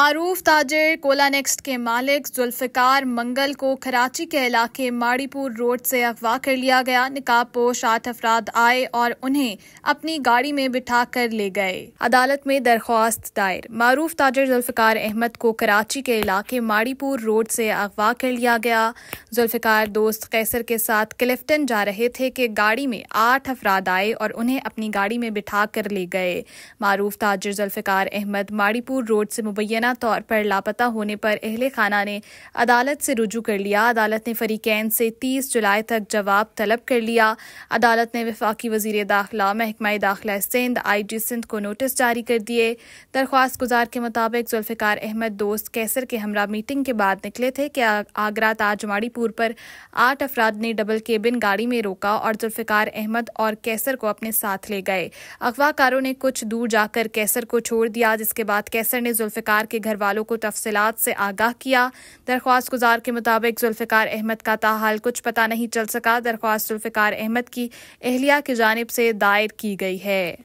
मारूफ ताजर, Cola next के मालिक, जुल्फ़िकार मंगल को कराची के इलाके माड़ीपुर रोड से अगवा कर लिया गया। निकाब पोश आठ अफराद आए और उन्हें अपनी गाड़ी में बिठा कर ले गए। अदालत में दरख्वास्त दायर। मारूफ ताजर, जुल्फ़िकार अहमद को कराची के इलाके माड़ीपुर रोड से अगवा कर लिया गया। जुल्फ़िकार दोस्त कैसर के साथ क्लिफ्टन जा रहे थे कि गाड़ी में आठ अफराद आए और उन्हें अपनी गाड़ी में बिठा कर ले गए। मारूफ ताजिर, जुल्फ़िकार अहमद माड़ीपुर रोड से मुबैया मुबैना तौर पर लापता होने पर अहल खाना ने अदालत से रुजू कर लिया। अदालत ने फरीकैन से तीस जुलाई तक जवाब तलब कर लिया। अदालत ने विफाकी वज़ीर दाखिला, महकमा दाखिला सिंध आई जी सिंध को नोटिस जारी कर दिए। दरख्वास्त गुजार के मुताबिक जुल्फ़िकार अहमद दोस्त कैसर के हमरा मीटिंग के बाद निकले थे कि आगरा ताजमाड़ीपुर पर आठ अफराद ने डबल केबिन गाड़ी में रोका और जुल्फ़िकार अहमद और कैसर को अपने साथ ले गए। अगवाकारों ने कुछ दूर जाकर कैसर को छोड़ दिया, जिसके बाद कैसर ने जुल्फ़िकार के घर वालों को तफसलत से आगाह किया। दरख्वास्त गुजार के मुताबिक जुल्फ़िकार अहमद का ताहाल कुछ पता नहीं चल सका। दरख्वास्त जुल्फ़िकार अहमद की अहलिया की जानब से दायर की गई है।